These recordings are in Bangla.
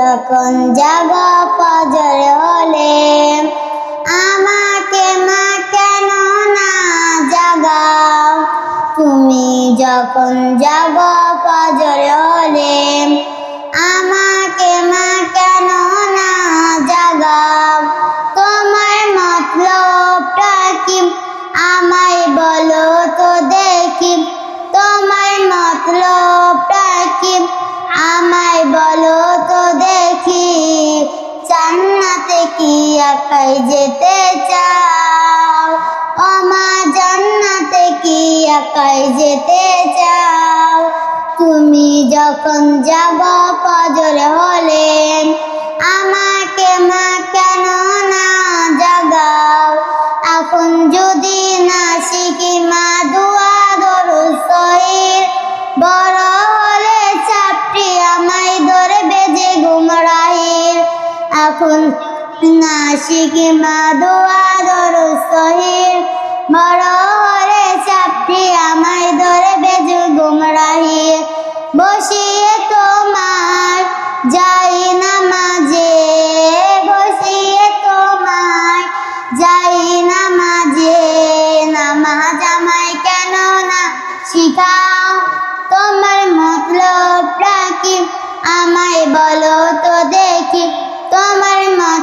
যখন জাগ ফজর হলে, আমাকে মা কেন না জাগাও? তুমি যখন জাগ ফজর হলে, আমাকে মা কেন না জাগাও? তোমার মতলবটা কি? আমায় বলো তো দেখি। তোমার মতলবটা কি? আমায় বলো জান্নাতে কি একাই যেতে চাও? ও মা জান্নাতে কি একাই যেতে চাও? তুমি যখন যাব ফজর হলেন, আমাকে মা কেন না জাগাও? এখন যদি না শিখি মা দোয়া এখন না শিখি মা দোয়া ধরো সহির হলে চাপটি আমায় ধরবে যে গুমরাহি। বসিয়ে তোমার, যাই না মাঝে বসিয়ে তোমার, যাই না মাঝে নামাজ আমায় কেন না শিখাও?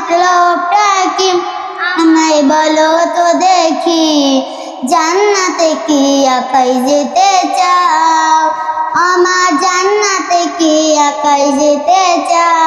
মতলবটা কি আমায় বলো তো দেখি জান্নাতে কি একাই যেতে চাও আমার জান্নাতে কি একাই যেতে চাও আসসালামু আলাইকুম